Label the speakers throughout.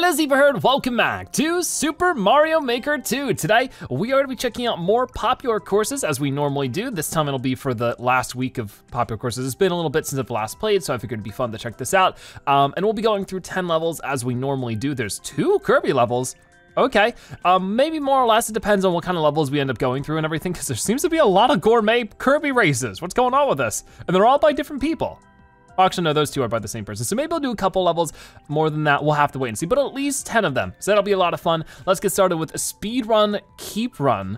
Speaker 1: Hello Zebraherd, welcome back to Super Mario Maker 2. Today, we are gonna be checking out more popular courses as we normally do. This time it'll be for the last week of popular courses. It's been a little bit since I've last played, so I figured it'd be fun to check this out. Um, and we'll be going through 10 levels as we normally do. There's two Kirby levels. Okay, um, maybe more or less, it depends on what kind of levels we end up going through and everything, because there seems to be a lot of gourmet Kirby races. What's going on with this? And they're all by different people. Actually, no, those two are by the same person. So maybe I'll do a couple levels. More than that, we'll have to wait and see, but at least 10 of them. So that'll be a lot of fun. Let's get started with a speed run, keep run.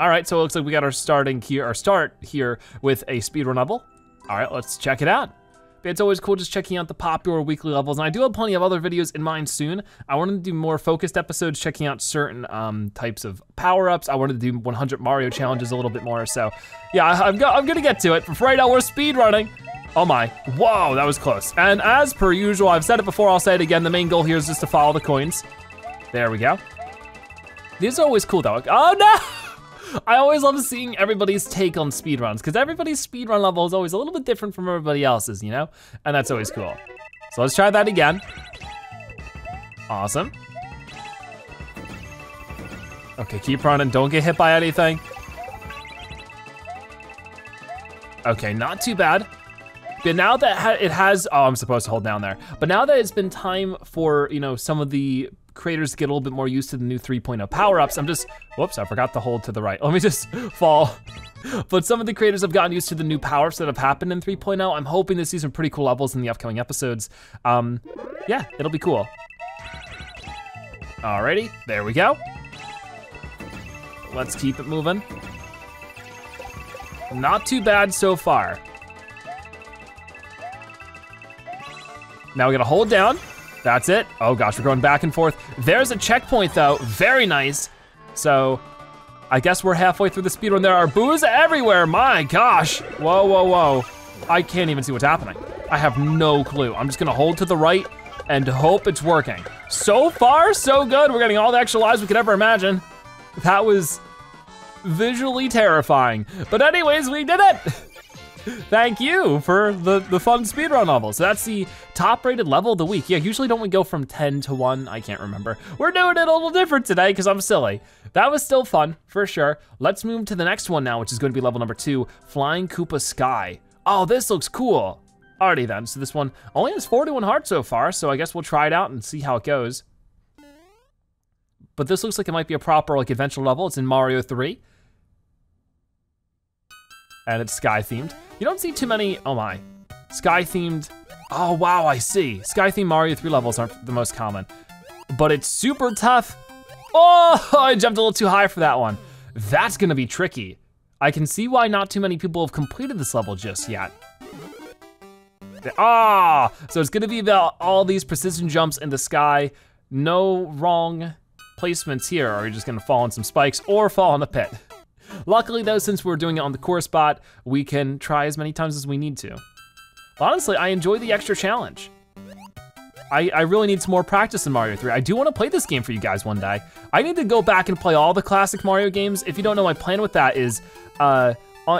Speaker 1: All right, so it looks like we got our starting here, our start here with a speed run level. All right, let's check it out. It's always cool just checking out the popular weekly levels, and I do have plenty of other videos in mind soon. I wanted to do more focused episodes, checking out certain um, types of power-ups. I wanted to do 100 Mario challenges a little bit more, so yeah, I'm, go I'm gonna get to it. For right now, we're speed running. Oh my, whoa, that was close. And as per usual, I've said it before, I'll say it again, the main goal here is just to follow the coins. There we go. These are always cool though. Oh no! I always love seeing everybody's take on speedruns, because everybody's speedrun level is always a little bit different from everybody else's, you know? And that's always cool. So let's try that again. Awesome. Okay, keep running, don't get hit by anything. Okay, not too bad. But now that it has, oh, I'm supposed to hold down there. But now that it's been time for, you know, some of the creators to get a little bit more used to the new 3.0 power-ups, I'm just, whoops, I forgot to hold to the right. Let me just fall. But some of the creators have gotten used to the new power-ups that have happened in 3.0. I'm hoping to see some pretty cool levels in the upcoming episodes. Um, yeah, it'll be cool. Alrighty, there we go. Let's keep it moving. Not too bad so far. Now we gotta hold down. That's it. Oh gosh, we're going back and forth. There's a checkpoint though, very nice. So I guess we're halfway through the speedrun. There are boos everywhere, my gosh. Whoa, whoa, whoa. I can't even see what's happening. I have no clue. I'm just gonna hold to the right and hope it's working. So far, so good. We're getting all the extra lives we could ever imagine. That was visually terrifying. But anyways, we did it. Thank you for the, the fun speedrun level. So that's the top rated level of the week. Yeah, usually don't we go from 10 to one? I can't remember. We're doing it a little different today because I'm silly. That was still fun, for sure. Let's move to the next one now, which is gonna be level number two, Flying Koopa Sky. Oh, this looks cool. Alrighty then, so this one only has 41 hearts so far, so I guess we'll try it out and see how it goes. But this looks like it might be a proper like adventure level. It's in Mario 3 and it's sky themed. You don't see too many, oh my, sky themed, oh wow, I see. Sky themed Mario 3 levels aren't the most common, but it's super tough. Oh, I jumped a little too high for that one. That's gonna be tricky. I can see why not too many people have completed this level just yet. Ah, so it's gonna be about all these precision jumps in the sky. No wrong placements here, or you're just gonna fall on some spikes or fall in the pit. Luckily though, since we're doing it on the core spot, we can try as many times as we need to. Honestly, I enjoy the extra challenge. I, I really need some more practice in Mario 3. I do wanna play this game for you guys one day. I need to go back and play all the classic Mario games. If you don't know, my plan with that is, uh,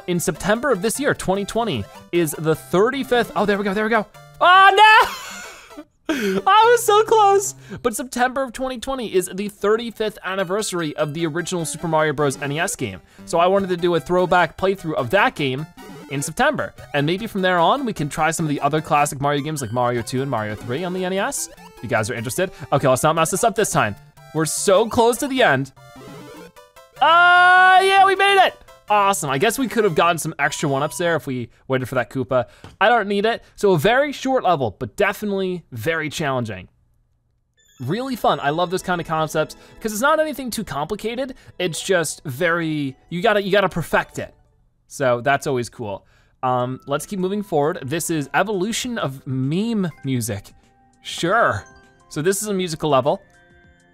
Speaker 1: in September of this year, 2020, is the 35th, oh, there we go, there we go. Oh, no! I was so close. But September of 2020 is the 35th anniversary of the original Super Mario Bros. NES game. So I wanted to do a throwback playthrough of that game in September. And maybe from there on, we can try some of the other classic Mario games like Mario 2 and Mario 3 on the NES. If you guys are interested. Okay, let's not mess this up this time. We're so close to the end. Ah, uh, yeah, we made it. Awesome, I guess we could have gotten some extra one-ups there if we waited for that Koopa. I don't need it, so a very short level, but definitely very challenging. Really fun, I love those kind of concepts, because it's not anything too complicated, it's just very, you gotta, you gotta perfect it. So that's always cool. Um, let's keep moving forward. This is Evolution of Meme Music. Sure. So this is a musical level.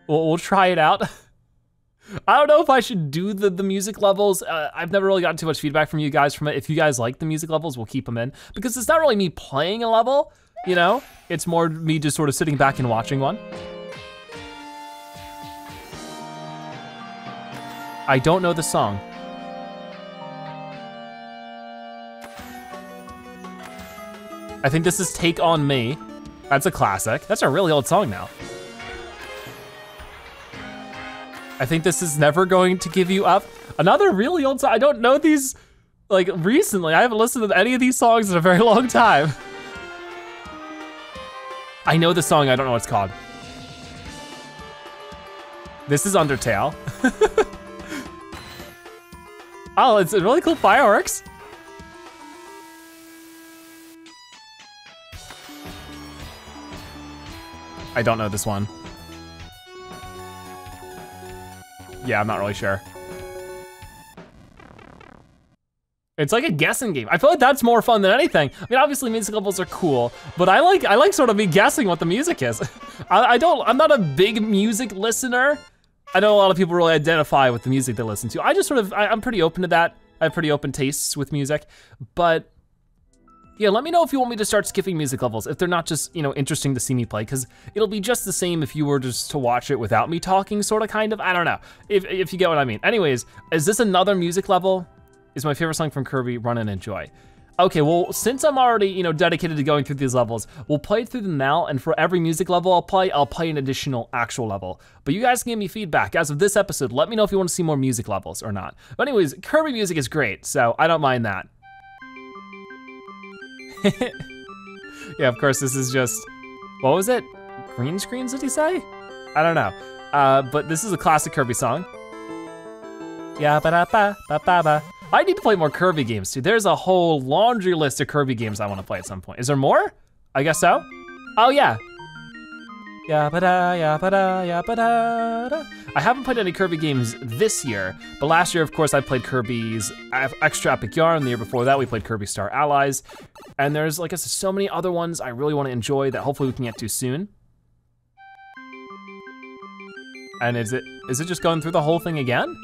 Speaker 1: We'll, we'll try it out. I don't know if I should do the, the music levels. Uh, I've never really gotten too much feedback from you guys from it. If you guys like the music levels, we'll keep them in. Because it's not really me playing a level, you know? It's more me just sort of sitting back and watching one. I don't know the song. I think this is Take On Me. That's a classic. That's a really old song now. I think this is never going to give you up. Another really old song. I don't know these, like recently. I haven't listened to any of these songs in a very long time. I know the song, I don't know what it's called. This is Undertale. oh, it's a really cool fireworks. I don't know this one. Yeah, I'm not really sure. It's like a guessing game. I feel like that's more fun than anything. I mean, obviously music levels are cool, but I like I like sort of me guessing what the music is. I, I don't, I'm not a big music listener. I know a lot of people really identify with the music they listen to. I just sort of, I, I'm pretty open to that. I have pretty open tastes with music, but yeah, let me know if you want me to start skipping music levels, if they're not just, you know, interesting to see me play, because it'll be just the same if you were just to watch it without me talking, sort of, kind of, I don't know, if, if you get what I mean. Anyways, is this another music level? Is my favorite song from Kirby, Run and Enjoy. Okay, well, since I'm already, you know, dedicated to going through these levels, we'll play through them now, and for every music level I'll play, I'll play an additional actual level. But you guys can give me feedback. As of this episode, let me know if you want to see more music levels or not. But anyways, Kirby music is great, so I don't mind that. yeah, of course, this is just, what was it? Green Greens, did he say? I don't know. Uh, but this is a classic Kirby song. Yeah, ba da ba ba ba ba. I need to play more Kirby games too. There's a whole laundry list of Kirby games I want to play at some point. Is there more? I guess so. Oh yeah. Yeah, ba da, yeah, ba da, yeah, ba da, da. I haven't played any Kirby games this year, but last year, of course, I played Kirby's Extra Epic Yarn. The year before that, we played Kirby Star Allies. And there's, like I so many other ones I really want to enjoy that hopefully we can get to soon. And is it is it just going through the whole thing again?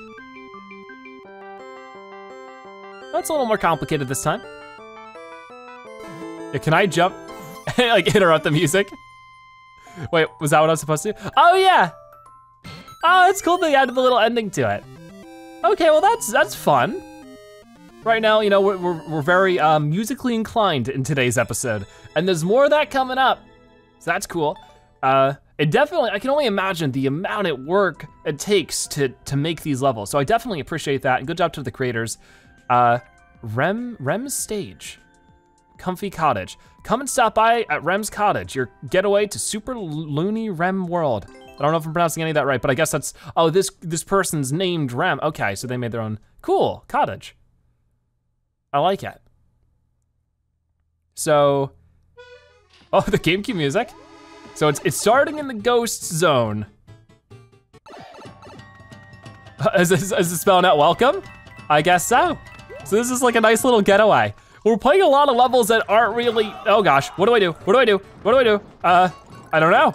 Speaker 1: That's a little more complicated this time. Yeah, can I jump, like interrupt the music? Wait, was that what I was supposed to do? Oh yeah! Oh, it's cool they added the little ending to it. Okay, well that's that's fun. Right now, you know, we're, we're, we're very um, musically inclined in today's episode, and there's more of that coming up, so that's cool. Uh, it definitely, I can only imagine the amount of work it takes to, to make these levels, so I definitely appreciate that, and good job to the creators. Uh, Rem, Rem's Stage, Comfy Cottage. Come and stop by at Rem's Cottage, your getaway to super loony Rem world. I don't know if I'm pronouncing any of that right, but I guess that's, oh, this, this person's named Rem. Okay, so they made their own, cool, cottage. I like it. So, oh, the GameCube music. So it's, it's starting in the ghost zone. Is this, is this spelling out welcome? I guess so. So this is like a nice little getaway. We're playing a lot of levels that aren't really, oh gosh, what do I do? What do I do? What do I do? Uh, I don't know.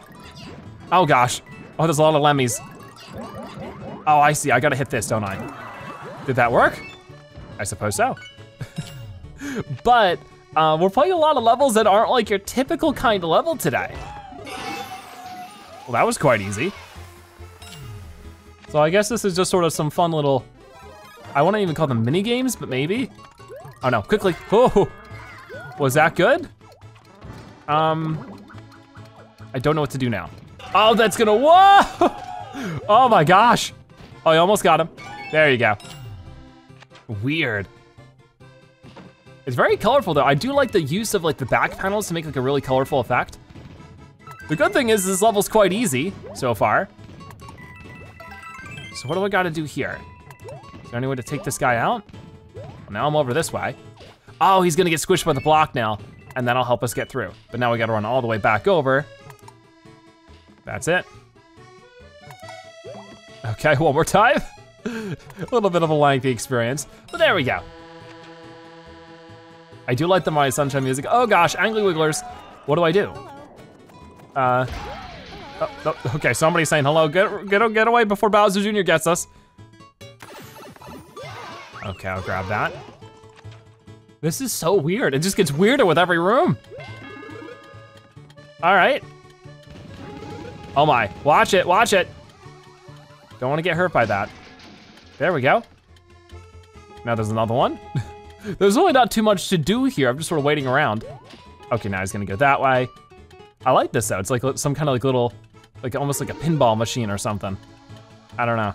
Speaker 1: Oh gosh. Oh, there's a lot of lemmies. Oh, I see, I gotta hit this, don't I? Did that work? I suppose so. but uh, we're playing a lot of levels that aren't like your typical kind of level today. Well, that was quite easy. So I guess this is just sort of some fun little, I wouldn't even call them mini games, but maybe. Oh no, quickly, oh, was that good? Um, I don't know what to do now. Oh, that's gonna, whoa! Oh my gosh. Oh, you almost got him. There you go. Weird. It's very colorful though. I do like the use of like the back panels to make like a really colorful effect. The good thing is this level's quite easy so far. So what do I gotta do here? Is there any way to take this guy out? Well, now I'm over this way. Oh, he's gonna get squished by the block now, and that'll help us get through. But now we gotta run all the way back over. That's it. Okay, one more time. a little bit of a lengthy experience, but there we go. I do like the Mario Sunshine music. Oh gosh, Angry Wigglers. What do I do? Uh, oh, oh, okay, somebody's saying hello. Get, get, get away before Bowser Jr. gets us. Okay, I'll grab that. This is so weird. It just gets weirder with every room. All right. Oh my, watch it, watch it. Don't wanna get hurt by that. There we go. Now there's another one. There's really not too much to do here. I'm just sort of waiting around. Okay, now he's gonna go that way. I like this though. It's like some kind of like little, like almost like a pinball machine or something. I don't know.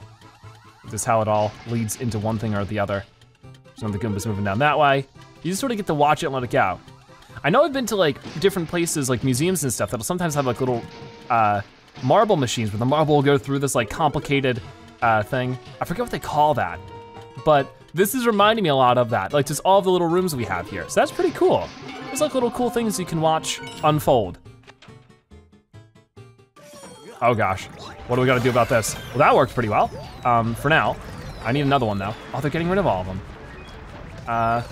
Speaker 1: Just how it all leads into one thing or the other. There's the Goombas moving down that way. You just sort of get to watch it and let it go. I know I've been to like different places, like museums and stuff, that'll sometimes have like little uh, marble machines where the marble will go through this like complicated uh, thing. I forget what they call that, but this is reminding me a lot of that, like just all the little rooms we have here. So that's pretty cool. There's like little cool things you can watch unfold. Oh gosh, what do we gotta do about this? Well, that worked pretty well, um, for now. I need another one though. Oh, they're getting rid of all of them. Uh,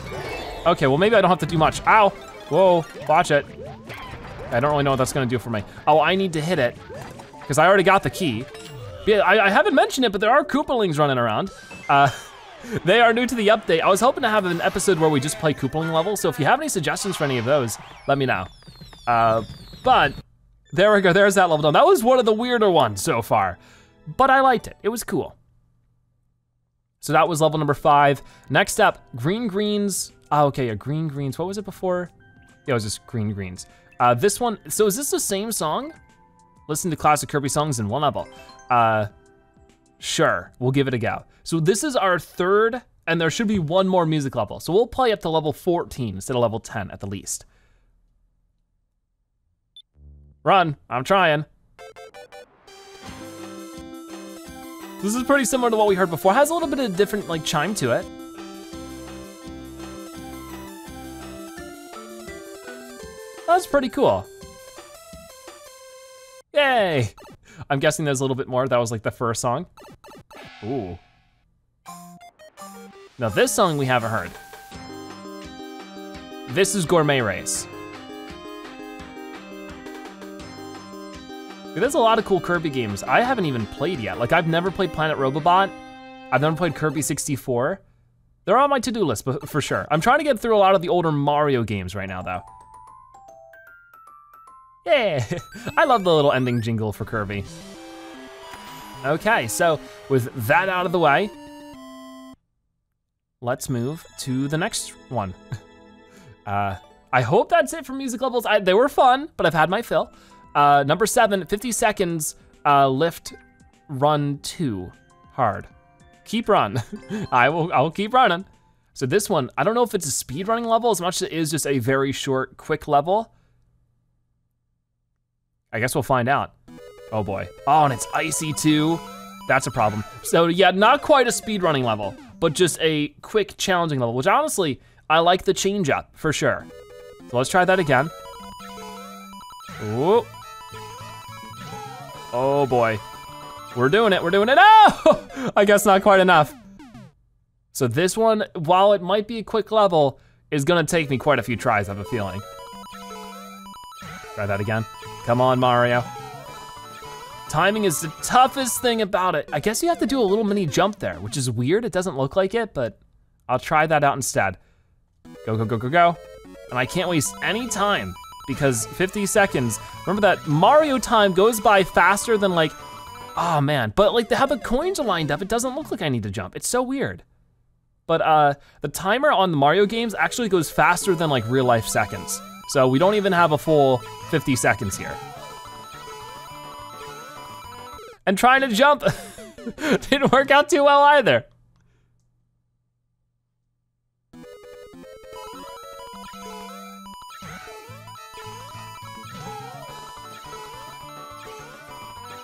Speaker 1: okay, well maybe I don't have to do much. Ow, whoa, watch it. I don't really know what that's gonna do for me. Oh, I need to hit it, because I already got the key. Yeah, I, I, haven't mentioned it, but there are Koopalings running around. Uh, they are new to the update. I was hoping to have an episode where we just play Koopaling levels, so if you have any suggestions for any of those, let me know. Uh, but there we go, there's that level done. That was one of the weirder ones so far, but I liked it, it was cool. So that was level number five. Next up, green greens. Oh, okay, yeah, green greens. What was it before? Yeah, it was just green greens. Uh, this one, so is this the same song? Listen to classic Kirby songs in one level. Uh, sure, we'll give it a go. So this is our third, and there should be one more music level. So we'll play up to level 14 instead of level 10 at the least. Run, I'm trying. This is pretty similar to what we heard before. It has a little bit of different like chime to it. That's pretty cool. Yay! I'm guessing there's a little bit more. That was like the first song. Ooh. Now this song we haven't heard. This is Gourmet Race. There's a lot of cool Kirby games I haven't even played yet. Like I've never played Planet Robobot. I've never played Kirby 64. They're on my to-do list but for sure. I'm trying to get through a lot of the older Mario games right now though. Yeah, I love the little ending jingle for Kirby. Okay, so with that out of the way, let's move to the next one. Uh, I hope that's it for music levels. I, they were fun, but I've had my fill. Uh, number seven, 50 seconds, uh, lift, run two, hard. Keep run. I will, I will keep running. So this one, I don't know if it's a speed running level as much as it is just a very short, quick level. I guess we'll find out. Oh boy. Oh, and it's icy too. That's a problem. So yeah, not quite a speed running level, but just a quick challenging level, which honestly, I like the change up for sure. So let's try that again. Ooh. Oh boy. We're doing it, we're doing it. Oh! I guess not quite enough. So this one, while it might be a quick level, is gonna take me quite a few tries, I have a feeling. Try that again. Come on, Mario. Timing is the toughest thing about it. I guess you have to do a little mini jump there, which is weird. It doesn't look like it, but I'll try that out instead. Go, go, go, go, go. And I can't waste any time because 50 seconds, remember that Mario time goes by faster than like, oh man, but like how the coins lined up, it doesn't look like I need to jump. It's so weird. But uh, the timer on the Mario games actually goes faster than like real life seconds. So we don't even have a full 50 seconds here. And trying to jump didn't work out too well either.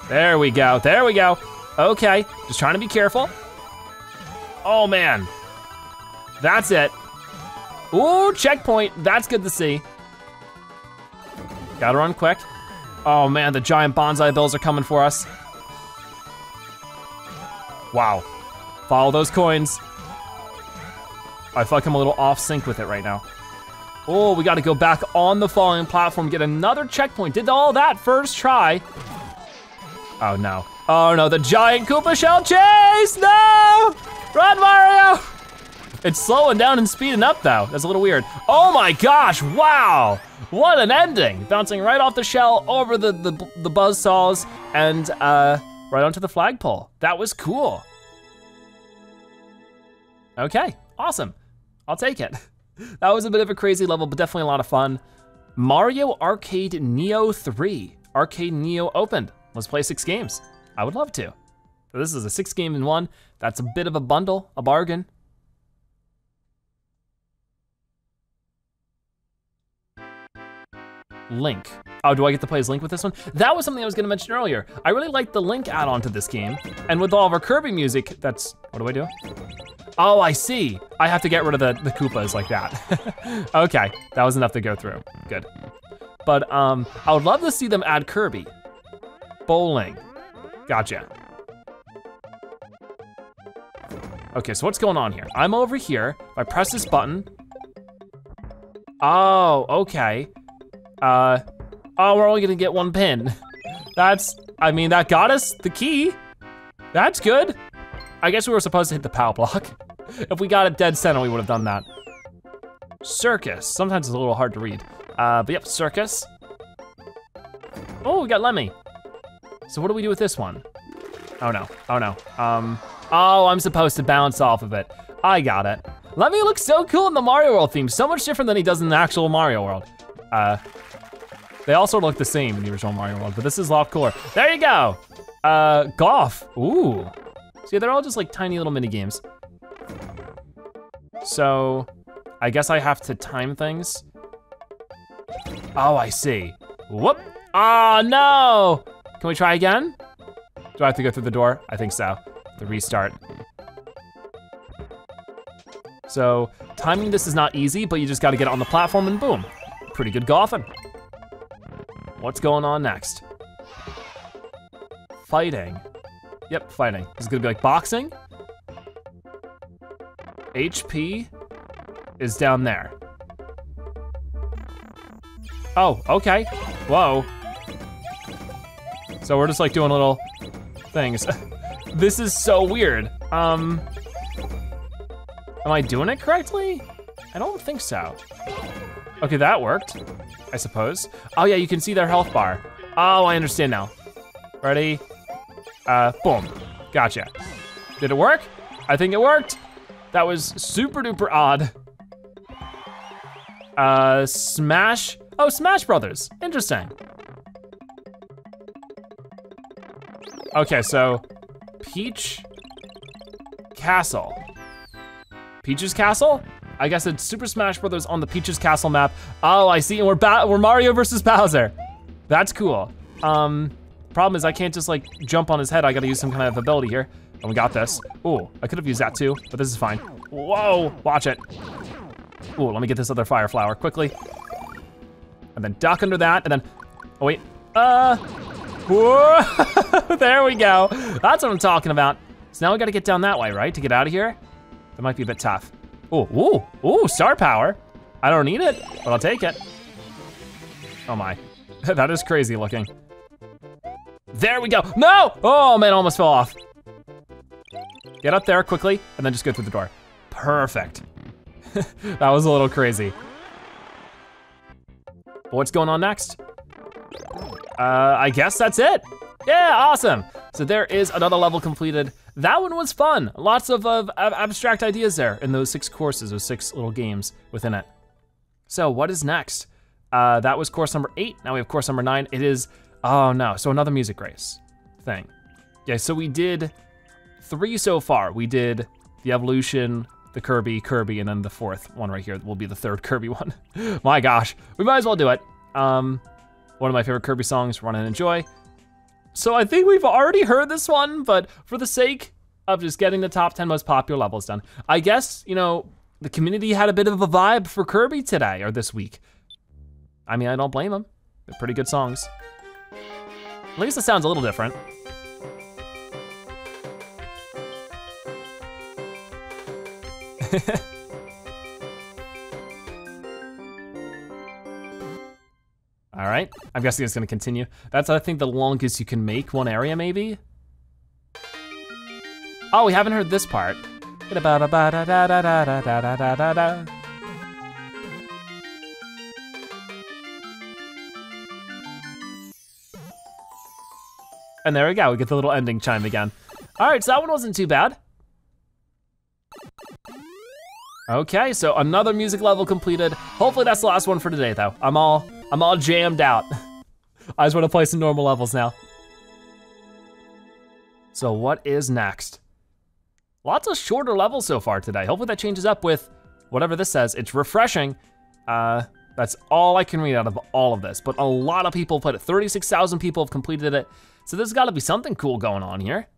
Speaker 1: There we go, there we go. Okay, just trying to be careful. Oh man, that's it. Ooh, checkpoint, that's good to see. Gotta run quick. Oh man, the giant Banzai Bills are coming for us. Wow. Follow those coins. I feel like I'm a little off sync with it right now. Oh, we gotta go back on the falling platform, get another checkpoint. Did all that first try. Oh no. Oh no, the giant Koopa shell chase, no! Run, Mario! It's slowing down and speeding up though. That's a little weird. Oh my gosh, wow! What an ending! Bouncing right off the shell, over the, the, the buzz saws, and uh, right onto the flagpole. That was cool. Okay, awesome. I'll take it. That was a bit of a crazy level, but definitely a lot of fun. Mario Arcade Neo 3. Arcade Neo opened. Let's play six games. I would love to. this is a six game in one. That's a bit of a bundle, a bargain. Link. Oh, do I get to play as Link with this one? That was something I was gonna mention earlier. I really like the Link add-on to this game. And with all of our Kirby music, that's, what do I do? Oh, I see. I have to get rid of the, the Koopas like that. okay, that was enough to go through, good. But um, I would love to see them add Kirby. Bowling, gotcha. Okay, so what's going on here? I'm over here, if I press this button. Oh, okay. Uh, oh, we're only gonna get one pin. That's, I mean, that got us the key. That's good. I guess we were supposed to hit the POW block. if we got it dead center, we would have done that. Circus, sometimes it's a little hard to read. Uh, but yep, circus. Oh, we got Lemmy. So what do we do with this one? Oh no, oh no. Um, oh, I'm supposed to bounce off of it. I got it. Lemmy looks so cool in the Mario World theme, so much different than he does in the actual Mario World. Uh, they of look the same in the original Mario World, but this is a cooler. There you go. Uh, golf, ooh. See, they're all just like tiny little mini games. So, I guess I have to time things. Oh, I see. Whoop. Oh, no. Can we try again? Do I have to go through the door? I think so. The restart. So, timing this is not easy, but you just gotta get on the platform and boom. Pretty good golfing. What's going on next? Fighting. Yep, fighting. This is gonna be like boxing. HP is down there. Oh, okay. Whoa. So we're just like doing little things. this is so weird. Um, am I doing it correctly? I don't think so. Okay, that worked, I suppose. Oh yeah, you can see their health bar. Oh, I understand now. Ready? Uh, boom, gotcha. Did it work? I think it worked. That was super duper odd. Uh, Smash, oh, Smash Brothers, interesting. Okay, so Peach Castle. Peach's Castle? I guess it's Super Smash Brothers on the Peach's Castle map. Oh, I see, and we're, ba we're Mario versus Bowser. That's cool. Um, problem is I can't just like jump on his head. I gotta use some kind of ability here. And we got this. Ooh, I could have used that too, but this is fine. Whoa, watch it. Ooh, let me get this other fire flower quickly. And then duck under that, and then, oh wait, uh, whoa, there we go. That's what I'm talking about. So now we gotta get down that way, right, to get out of here? That might be a bit tough. Ooh, ooh, ooh, star power. I don't need it, but I'll take it. Oh my, that is crazy looking. There we go, no! Oh man, almost fell off. Get up there quickly, and then just go through the door. Perfect. that was a little crazy. What's going on next? Uh, I guess that's it. Yeah, awesome. So there is another level completed. That one was fun. Lots of, of, of abstract ideas there in those six courses, those six little games within it. So what is next? Uh, that was course number eight. Now we have course number nine. It is, oh no, so another music race thing. Yeah, so we did three so far. We did the evolution, the Kirby, Kirby, and then the fourth one right here will be the third Kirby one. my gosh, we might as well do it. Um, one of my favorite Kirby songs, Run and Enjoy. So I think we've already heard this one, but for the sake of just getting the top 10 most popular levels done, I guess, you know, the community had a bit of a vibe for Kirby today or this week. I mean, I don't blame them. They're pretty good songs. At least it sounds a little different. All right, I'm guessing it's gonna continue. That's, I think, the longest you can make one area, maybe? Oh, we haven't heard this part. And there we go, we get the little ending chime again. All right, so that one wasn't too bad. Okay, so another music level completed. Hopefully that's the last one for today though. I'm all, I'm all jammed out. I just wanna play some normal levels now. So what is next? Lots of shorter levels so far today. Hopefully that changes up with whatever this says. It's refreshing. Uh, that's all I can read out of all of this, but a lot of people played it. 36,000 people have completed it. So there's gotta be something cool going on here.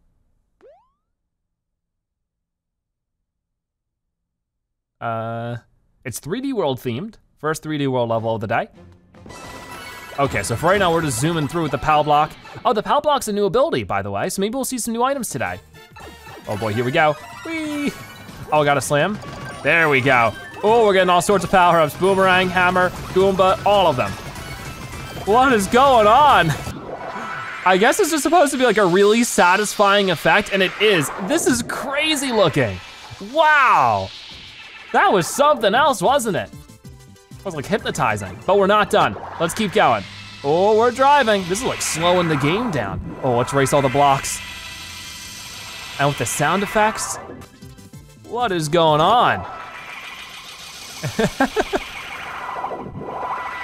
Speaker 1: Uh, it's 3D World themed. First 3D World level of the day. Okay, so for right now, we're just zooming through with the PAL block. Oh, the PAL block's a new ability, by the way, so maybe we'll see some new items today. Oh boy, here we go. Whee! Oh, got a slam. There we go. Oh, we're getting all sorts of power-ups. Boomerang, hammer, Goomba, all of them. What is going on? I guess this is supposed to be like a really satisfying effect, and it is. This is crazy looking. Wow. That was something else, wasn't it? It was like hypnotizing, but we're not done. Let's keep going. Oh, we're driving. This is like slowing the game down. Oh, let's race all the blocks. And with the sound effects, what is going on?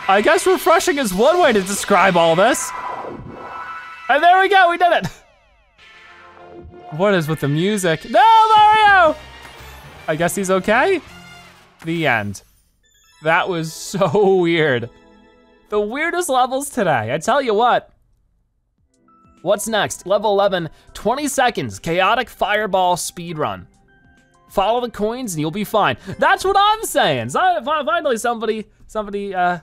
Speaker 1: I guess refreshing is one way to describe all this. And there we go, we did it. What is with the music? No, Mario! I guess he's okay? The end. That was so weird. The weirdest levels today, I tell you what. What's next? Level 11, 20 seconds, chaotic fireball speed run. Follow the coins and you'll be fine. That's what I'm saying. So finally somebody, somebody uh,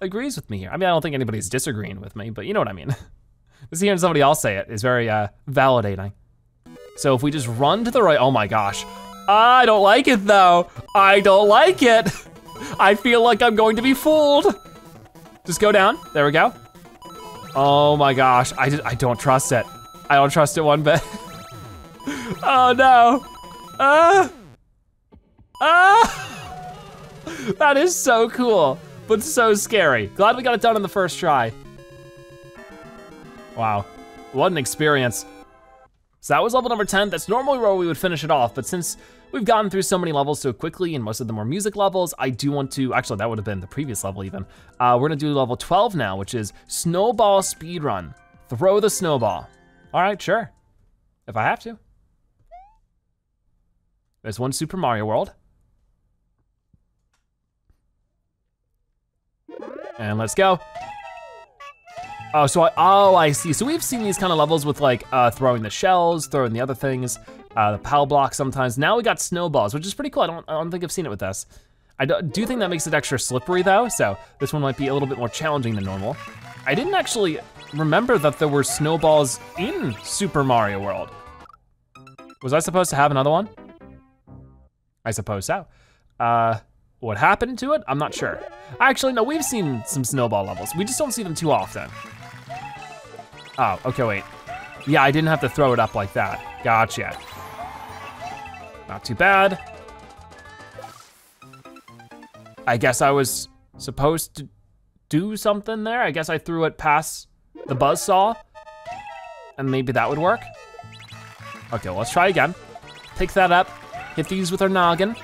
Speaker 1: agrees with me here. I mean, I don't think anybody's disagreeing with me, but you know what I mean. Just hearing somebody else say it is very uh, validating. So if we just run to the right, oh my gosh. I don't like it though. I don't like it. I feel like I'm going to be fooled. Just go down, there we go. Oh my gosh, I, just, I don't trust it. I don't trust it one bit. oh no. Ah. Ah. That is so cool, but so scary. Glad we got it done in the first try. Wow, what an experience. So that was level number 10. That's normally where we would finish it off, but since we've gotten through so many levels so quickly and most of them are music levels, I do want to, actually that would have been the previous level even. Uh, we're gonna do level 12 now, which is Snowball Speed Run. Throw the snowball. All right, sure, if I have to. There's one Super Mario World. And let's go. Oh, so I, oh, I see. So we've seen these kind of levels with like uh, throwing the shells, throwing the other things, uh, the POW block sometimes. Now we got snowballs, which is pretty cool. I don't, I don't think I've seen it with this. I do, do think that makes it extra slippery though, so this one might be a little bit more challenging than normal. I didn't actually remember that there were snowballs in Super Mario World. Was I supposed to have another one? I suppose so. Uh, what happened to it? I'm not sure. Actually, no, we've seen some snowball levels. We just don't see them too often. Oh, okay, wait. Yeah, I didn't have to throw it up like that. Gotcha. Not too bad. I guess I was supposed to do something there. I guess I threw it past the buzz saw and maybe that would work. Okay, let's try again. Pick that up, hit these with our noggin.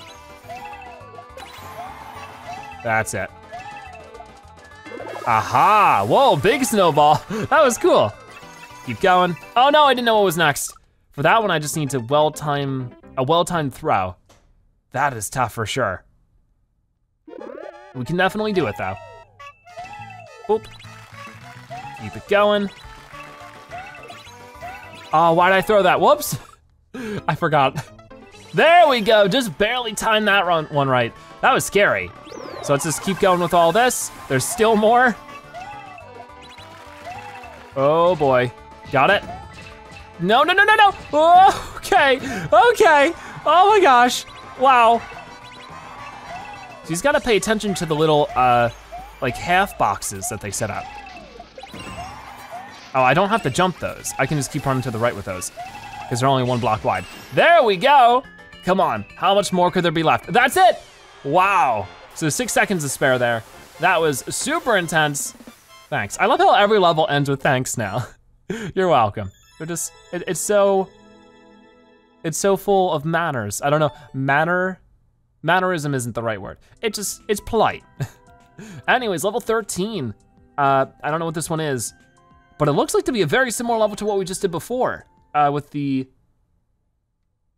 Speaker 1: That's it. Aha, whoa, big snowball. That was cool. Keep going. Oh no, I didn't know what was next. For that one, I just need to well-time, a well-timed throw. That is tough for sure. We can definitely do it though. Oop. Keep it going. Oh, why'd I throw that? Whoops. I forgot. There we go, just barely timed that run one right. That was scary. So let's just keep going with all this. There's still more. Oh boy, got it? No, no, no, no, no. Oh, okay, okay. Oh my gosh, wow. So he's gotta pay attention to the little, uh, like half boxes that they set up. Oh, I don't have to jump those. I can just keep running to the right with those because they're only one block wide. There we go. Come on, how much more could there be left? That's it, wow. So six seconds to spare there. That was super intense. Thanks. I love how every level ends with thanks now. You're welcome. They're just, it, it's so, it's so full of manners. I don't know, manner, mannerism isn't the right word. It just, it's polite. Anyways, level 13. Uh, I don't know what this one is, but it looks like to be a very similar level to what we just did before. uh, with the,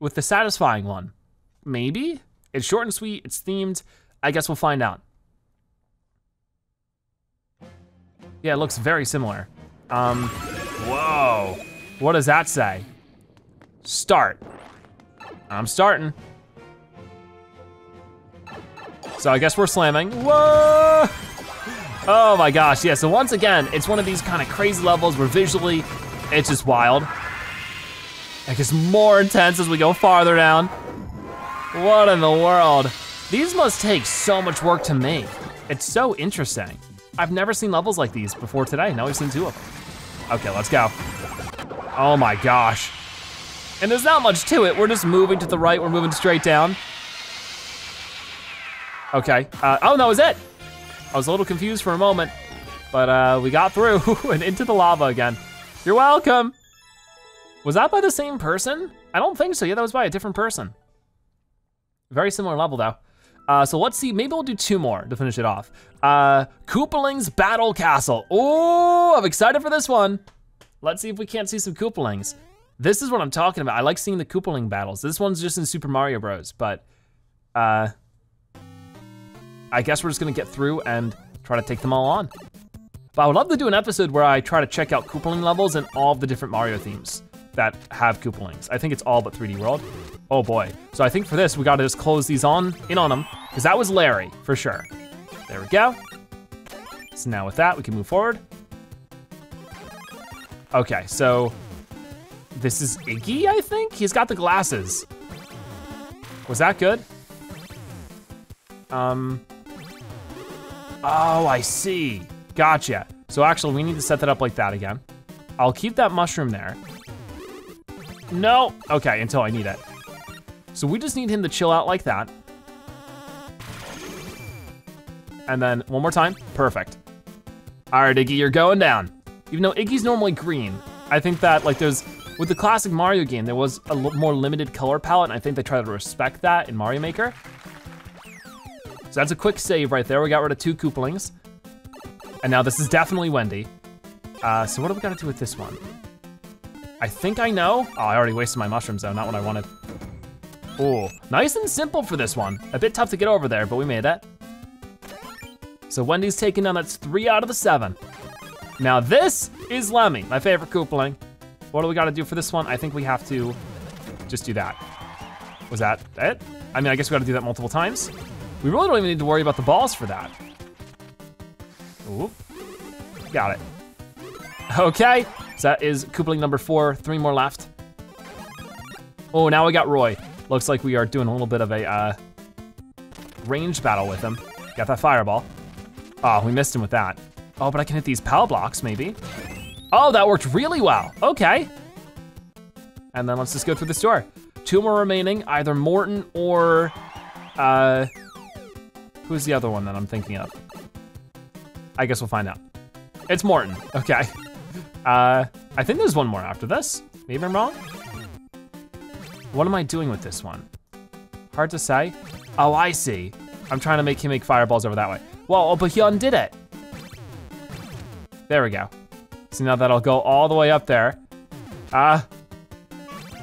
Speaker 1: with the satisfying one? Maybe? It's short and sweet, it's themed. I guess we'll find out. Yeah, it looks very similar. Um, whoa. What does that say? Start. I'm starting. So I guess we're slamming. Whoa! Oh my gosh, yeah, so once again, it's one of these kind of crazy levels where visually, it's just wild. It gets more intense as we go farther down. What in the world? These must take so much work to make. It's so interesting. I've never seen levels like these before today. Now we've seen two of them. Okay, let's go. Oh my gosh. And there's not much to it. We're just moving to the right. We're moving straight down. Okay, uh, oh, that was it. I was a little confused for a moment, but uh, we got through and into the lava again. You're welcome. Was that by the same person? I don't think so, yeah, that was by a different person. Very similar level though. Uh, so let's see, maybe we'll do two more to finish it off. Uh, Koopaling's Battle Castle. Oh, I'm excited for this one. Let's see if we can't see some Koopalings. This is what I'm talking about. I like seeing the Koopaling battles. This one's just in Super Mario Bros, but uh, I guess we're just gonna get through and try to take them all on. But I would love to do an episode where I try to check out Koopaling levels and all the different Mario themes that have Koopalings. I think it's all but 3D World. Oh boy. So I think for this, we gotta just close these on, in on them, because that was Larry, for sure. There we go. So now with that, we can move forward. Okay, so this is Iggy, I think? He's got the glasses. Was that good? Um, Oh, I see. Gotcha. So actually, we need to set that up like that again. I'll keep that mushroom there. No, okay, until I need it. So we just need him to chill out like that. And then one more time, perfect. All right, Iggy, you're going down. Even though Iggy's normally green, I think that like there's, with the classic Mario game, there was a more limited color palette, and I think they try to respect that in Mario Maker. So that's a quick save right there. We got rid of two Koopalings. And now this is definitely Wendy. Uh, so what do we gotta do with this one? I think I know. Oh, I already wasted my mushrooms though, not what I wanted. Oh, nice and simple for this one. A bit tough to get over there, but we made it. So Wendy's taken down, that's three out of the seven. Now this is Lemmy, my favorite Koopaling. What do we gotta do for this one? I think we have to just do that. Was that it? I mean, I guess we gotta do that multiple times. We really don't even need to worry about the balls for that. Ooh, got it. Okay, so that is Koopaling number four, three more left. Oh, now we got Roy. Looks like we are doing a little bit of a uh, range battle with him. Got that fireball. Oh, we missed him with that. Oh, but I can hit these POW blocks maybe. Oh, that worked really well, okay. And then let's just go through this door. Two more remaining, either Morton or uh, Who's the other one that I'm thinking of? I guess we'll find out. It's Morton, okay. Uh, I think there's one more after this. Maybe I'm wrong? What am I doing with this one? Hard to say. Oh, I see. I'm trying to make him make fireballs over that way. Well, but he undid it. There we go. So now that'll go all the way up there. Ah. Uh,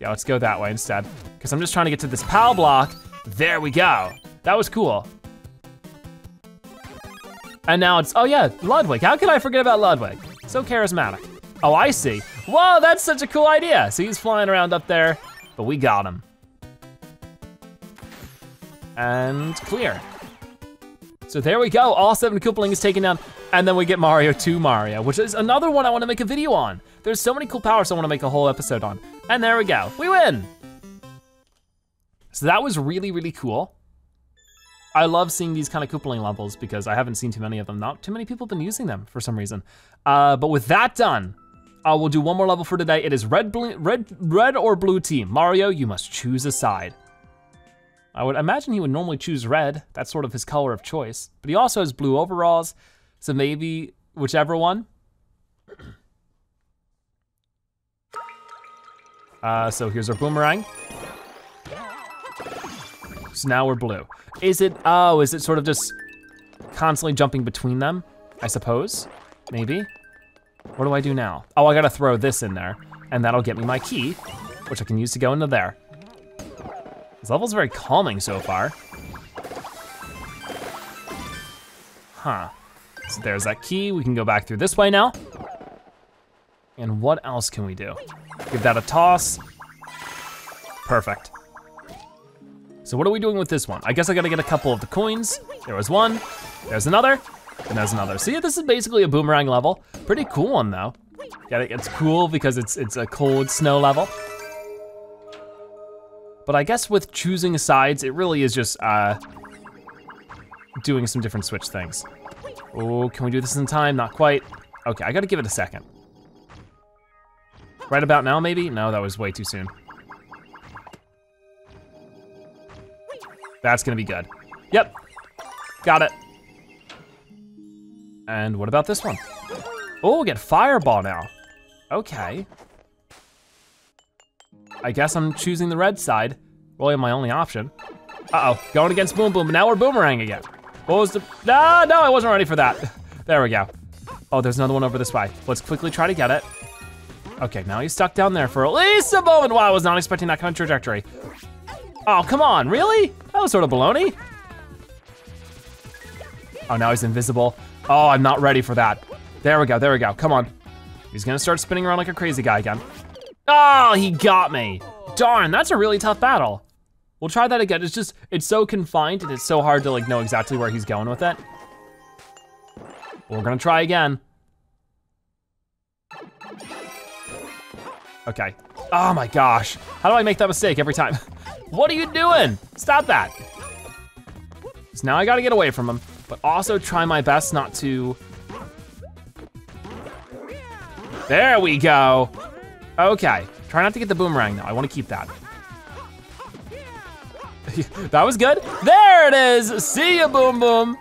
Speaker 1: yeah, let's go that way instead. Because I'm just trying to get to this PAL block. There we go. That was cool. And now it's, oh yeah, Ludwig. How could I forget about Ludwig? So charismatic. Oh, I see. Whoa, that's such a cool idea. So he's flying around up there, but we got him. And clear. So there we go, all seven Koopalings taken down, and then we get Mario 2 Mario, which is another one I wanna make a video on. There's so many cool powers I wanna make a whole episode on. And there we go, we win. So that was really, really cool. I love seeing these kind of Koopaling levels because I haven't seen too many of them. Not too many people have been using them for some reason. Uh, but with that done, uh, we'll do one more level for today. It is red, blue, red, red or blue team. Mario, you must choose a side. I would imagine he would normally choose red. That's sort of his color of choice. But he also has blue overalls, so maybe whichever one. Uh, so here's our boomerang. So now we're blue. Is it, oh, is it sort of just constantly jumping between them? I suppose, maybe? What do I do now? Oh, I gotta throw this in there. and that'll get me my key, which I can use to go into there. This level's very calming so far. Huh. There's that key. We can go back through this way now. And what else can we do? Give that a toss. Perfect. So what are we doing with this one? I guess I gotta get a couple of the coins. There was one, there's another, and there's another. See, this is basically a boomerang level. Pretty cool one though. Yeah, it's cool because it's it's a cold snow level. But I guess with choosing sides, it really is just uh, doing some different switch things. Oh, can we do this in time? Not quite. Okay, I gotta give it a second. Right about now, maybe? No, that was way too soon. That's gonna be good. Yep, got it. And what about this one? Oh, get fireball now. Okay. I guess I'm choosing the red side. Really my only option. Uh-oh, going against Boom Boom, but now we're boomerang again. What was the, no, no, I wasn't ready for that. There we go. Oh, there's another one over this way. Let's quickly try to get it. Okay, now he's stuck down there for at least a moment. Wow, I was not expecting that kind of trajectory. Oh, come on, really? That was sort of baloney. Oh, now he's invisible. Oh, I'm not ready for that. There we go, there we go, come on. He's gonna start spinning around like a crazy guy again. Oh, he got me. Darn, that's a really tough battle. We'll try that again. It's just, it's so confined and it's so hard to like know exactly where he's going with it. We're gonna try again. Okay. Oh my gosh. How do I make that mistake every time? what are you doing? Stop that. So now I gotta get away from him, but also try my best not to. There we go. Okay, try not to get the boomerang though. I wanna keep that. that was good. There it is. See ya, Boom Boom.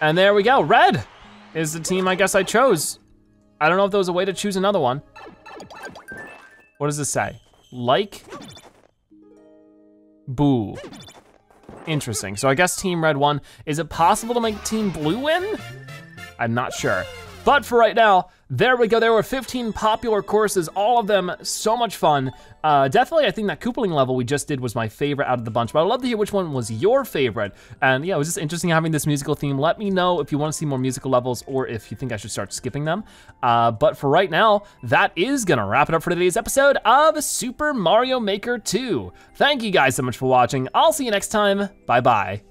Speaker 1: And there we go. Red is the team I guess I chose. I don't know if there was a way to choose another one. What does this say? Like, boo. Interesting, so I guess Team Red won. Is it possible to make Team Blue win? I'm not sure. But for right now, there we go. There were 15 popular courses, all of them so much fun. Uh, definitely, I think that Koopaling level we just did was my favorite out of the bunch, but I'd love to hear which one was your favorite. And yeah, it was just interesting having this musical theme. Let me know if you wanna see more musical levels or if you think I should start skipping them. Uh, but for right now, that is gonna wrap it up for today's episode of Super Mario Maker 2. Thank you guys so much for watching. I'll see you next time. Bye-bye.